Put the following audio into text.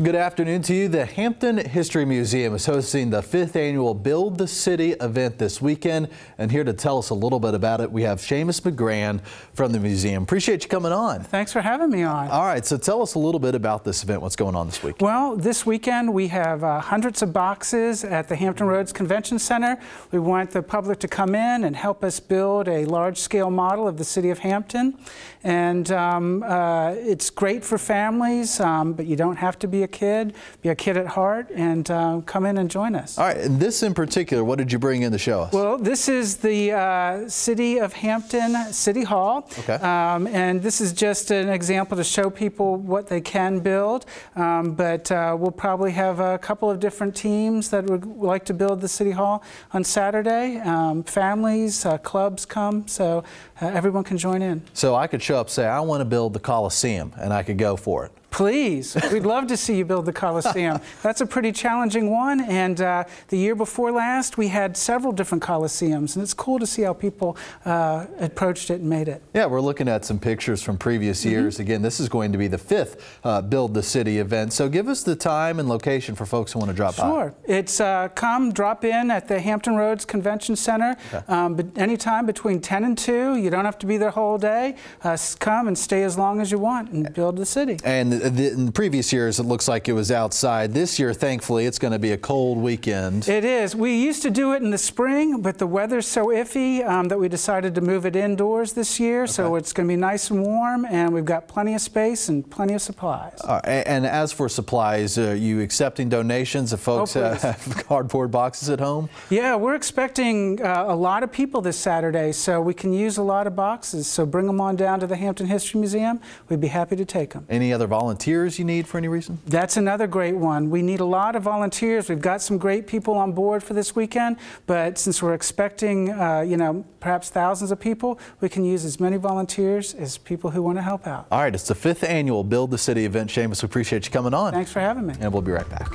Good afternoon to you. The Hampton History Museum is hosting the fifth annual Build the City event this weekend. And here to tell us a little bit about it, we have Seamus McGrann from the museum. Appreciate you coming on. Thanks for having me on. All right, so tell us a little bit about this event. What's going on this week? Well, this weekend we have uh, hundreds of boxes at the Hampton Roads Convention Center. We want the public to come in and help us build a large-scale model of the city of Hampton. And um, uh, it's great for families, um, but you don't have to be a kid, be a kid at heart, and uh, come in and join us. All right, and this in particular, what did you bring in to show us? Well, this is the uh, City of Hampton City Hall. Okay. Um, and this is just an example to show people what they can build. Um, but uh, we'll probably have a couple of different teams that would like to build the City Hall on Saturday. Um, families, uh, clubs come, so uh, everyone can join in. So I could show up, say, I want to build the Coliseum, and I could go for it. Please, we'd love to see you build the Coliseum. That's a pretty challenging one, and uh, the year before last, we had several different Coliseums, and it's cool to see how people uh, approached it and made it. Yeah, we're looking at some pictures from previous mm-hmm. years. Mm -hmm. Again, this is going to be the fifth uh, Build the City event. So give us the time and location for folks who want to drop sure. by. Sure. It's uh, come, drop in at the Hampton Roads Convention Center, okay. um, but anytime between 10 and 2. You don't have to be there whole day. Uh, come and stay as long as you want and build the city. And the, in previous years, it looks like it was outside. This year, thankfully, it's going to be a cold weekend. It is. We used to do it in the spring, but the weather's so iffy um, that we decided to move it indoors this year. Okay. So it's going to be nice and warm, and we've got plenty of space and plenty of supplies. Uh, and as for supplies, are you accepting donations if folks oh, have cardboard boxes at home? Yeah, we're expecting uh, a lot of people this Saturday, so we can use a lot of boxes. So bring them on down to the Hampton History Museum. We'd be happy to take them. Any other volunteers? Volunteers you need for any reason? That's another great one. We need a lot of volunteers. We've got some great people on board for this weekend, but since we're expecting, uh, you know, perhaps thousands of people, we can use as many volunteers as people who want to help out. All right, it's the fifth annual Build the City event. Seamus, we appreciate you coming on. Thanks for having me. And we'll be right back.